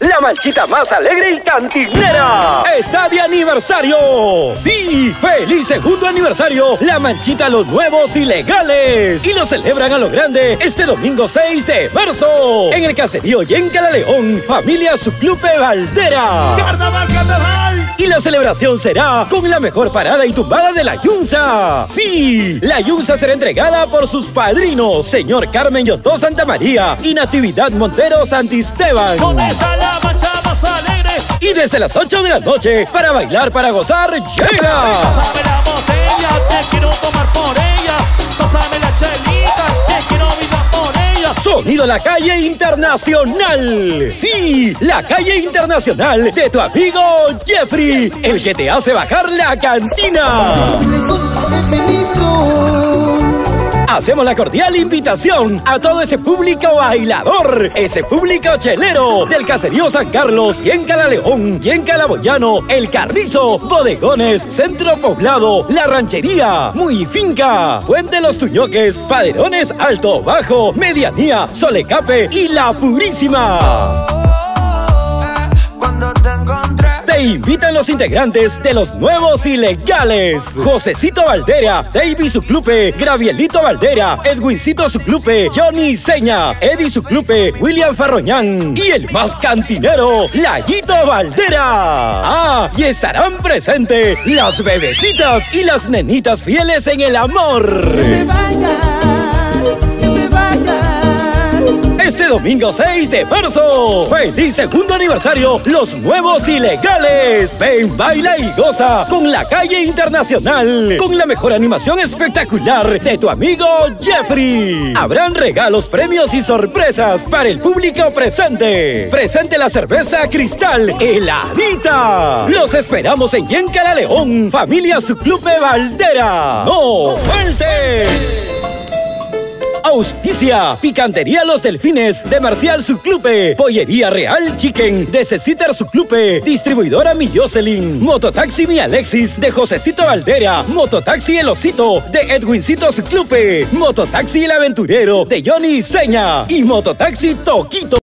la manchita más alegre y cantinera. Está de aniversario. Sí, feliz segundo aniversario. La manchita Los Nuevos y Legales. Y lo celebran a lo grande este domingo 6 de marzo. En el caserío Yenca la León, familia Suclupe Valdera. ¡Carnaval, carnaval! La celebración será con la mejor parada y tumbada de la Yunza. Sí, la Yunza será entregada por sus padrinos, señor Carmen Yotó Santa María y Natividad Montero Santisteban. Con esta la mancha más alegre. Y desde las 8 de la noche, para bailar, para gozar, llega. Pásame la botella, te Sonido La Calle Internacional. Sí, La Calle Internacional de tu amigo Jeffrey, el que te hace bajar la cantina. Hacemos la cordial invitación a todo ese público bailador, ese público chelero del Caserío San Carlos, y en León, Calaboyano, El Carrizo, Bodegones, Centro Poblado, La Ranchería, Muy Finca, Puente Los Tuñoques, Paderones Alto, Bajo, Medianía, Solecape y La Purísima. Te invitan los integrantes de los nuevos ilegales. Josecito Valdera, David Suclupe, Gravielito Valdera, Edwincito Suclupe, Johnny Seña, Eddie Suclupe, William Farroñán y el más cantinero, Layito Valdera. Ah, y estarán presentes las bebecitas y las nenitas fieles en el amor. Este domingo 6 de marzo, feliz segundo aniversario, los nuevos ilegales. Ven, baila y goza con la calle internacional, con la mejor animación espectacular de tu amigo Jeffrey. Habrán regalos, premios y sorpresas para el público presente. Presente la cerveza cristal heladita. Los esperamos en Yenca León, familia Suclupe Valdera. ¡No faltes! Auspicia, Picantería Los Delfines de Marcial Suclupe, Pollería Real Chicken de Cecitar Suclupe, Distribuidora Mi Jocelyn, Mototaxi Mi Alexis de Josecito Valdera, Mototaxi El Osito de Edwincito Suclupe, Mototaxi El Aventurero de Johnny Seña. Y Mototaxi Toquito.